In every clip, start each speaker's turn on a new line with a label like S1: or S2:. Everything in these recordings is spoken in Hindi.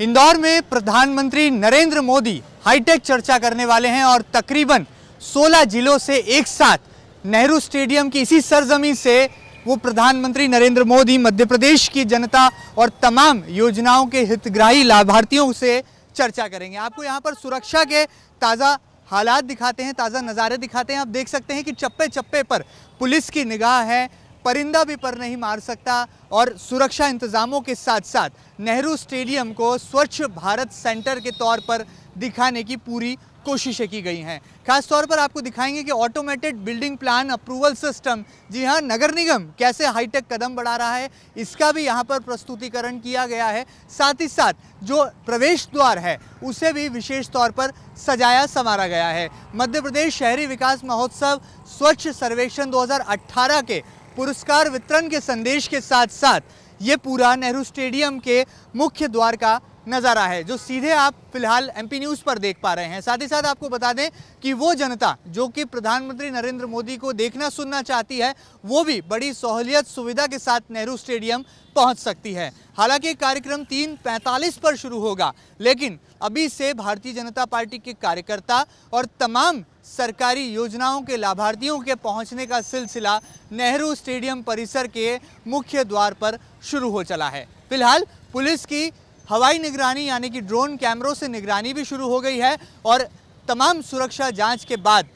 S1: इंदौर में प्रधानमंत्री नरेंद्र मोदी हाईटेक चर्चा करने वाले हैं और तकरीबन 16 जिलों से एक साथ नेहरू स्टेडियम की इसी सरजमी से वो प्रधानमंत्री नरेंद्र मोदी, मध्य प्रदेश की जनता और तमाम योजनाओं के हितग्राही लाभार्थियों से चर्चा करेंगे। आपको यहाँ पर सुरक्षा के ताज़ा हालात दिखाते हैं, ताज़ा नज़ारे दिखाते हैं। आप देख सकते हैं कि चप्पे चप्पे पर पुलिस की निगाह है परिंदा भी पर नहीं मार सकता और सुरक्षा इंतजामों के साथ साथ नेहरू स्टेडियम को स्वच्छ भारत सेंटर के तौर पर दिखाने की पूरी कोशिशें की गई हैं। खास तौर पर आपको दिखाएँगे कि automated building plan approval system जी हाँ नगर निगम कैसे हाईटेक कदम बढ़ा रहा है, इसका भी यहाँ पर प्रस्तुतिकरण किया गया है। साथ ही साथ जो प्रवेश द्वार है, उसे भी विशेष तौर पर सजाया संवारा गया है। मध्य प्रदेश शहरी विकास महोत्सव स्वच्छ सर्वेक्षण 2018 के पुरस्कार वितरण के संदेश के साथ साथ ये पूरा नेहरू स्टेडियम के मुख्य द्वार का नज़ारा है, जो सीधे आप फ़िलहाल एमपी न्यूज़ पर देख पा रहे हैं। साथ ही साथ आपको बता दें कि वो जनता, जो कि प्रधानमंत्री नरेंद्र मोदी को देखना सुनना चाहती है, वो भी बड़ी सहूलियत सुविधा के साथ नेहरू स्टेडियम पहुँच सकती है। हालाँकि कार्यक्रम तीन पैंतालीस पर शुरू होगा, लेकिन अभी से भारतीय जनता पार्टी के कार्यकर्ता और तमाम सरकारी योजनाओं के लाभार्थियों के पहुँचने का सिलसिला नेहरू स्टेडियम परिसर के मुख्य द्वार पर शुरू हो चला है। फ़िलहाल पुलिस की हवाई निगरानी यानी कि ड्रोन कैमरों से निगरानी भी शुरू हो गई है और तमाम सुरक्षा जाँच के बाद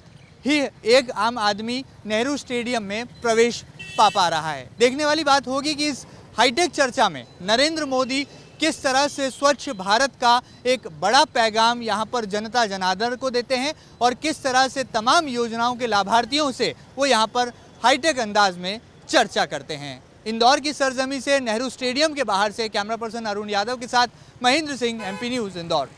S1: ही एक आम आदमी नेहरू स्टेडियम में प्रवेश पा पा रहा है। देखने वाली बात होगी कि इस हाईटेक चर्चा में नरेंद्र मोदी किस तरह से स्वच्छ भारत का एक बड़ा पैगाम यहाँ पर जनता जनार्दन को देते हैं और किस तरह से तमाम योजनाओं के लाभार्थियों से वो यहाँ पर हाईटेक अंदाज में चर्चा करते हैं। इंदौर की सरजमी से नेहरू स्टेडियम के बाहर से कैमरा पर्सन अरुण यादव के साथ महेंद्र सिंह एमपी न्यूज़ इंदौर।